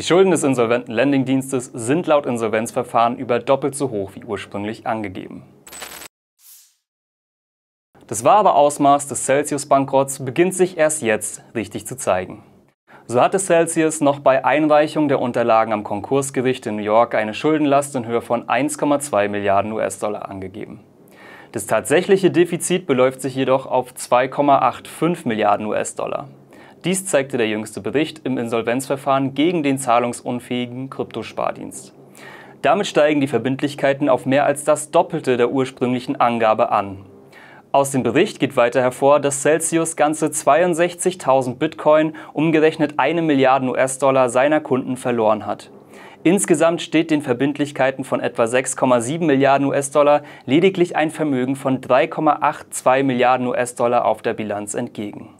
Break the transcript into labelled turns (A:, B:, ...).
A: Die Schulden des insolventen Lending-Dienstes sind laut Insolvenzverfahren über doppelt so hoch wie ursprünglich angegeben. Das wahre Ausmaß des Celsius-Bankrotts beginnt sich erst jetzt richtig zu zeigen. So hatte Celsius noch bei Einreichung der Unterlagen am Konkursgericht in New York eine Schuldenlast in Höhe von 1,2 Milliarden US-Dollar angegeben. Das tatsächliche Defizit beläuft sich jedoch auf 2,85 Milliarden US-Dollar. Dies zeigte der jüngste Bericht im Insolvenzverfahren gegen den zahlungsunfähigen Kryptospardienst. Damit steigen die Verbindlichkeiten auf mehr als das Doppelte der ursprünglichen Angabe an. Aus dem Bericht geht weiter hervor, dass Celsius ganze 62.000 Bitcoin, umgerechnet eine Milliarde US-Dollar seiner Kunden verloren hat. Insgesamt steht den Verbindlichkeiten von etwa 6,7 Milliarden US-Dollar lediglich ein Vermögen von 3,82 Milliarden US-Dollar auf der Bilanz entgegen.